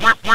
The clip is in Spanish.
Ya.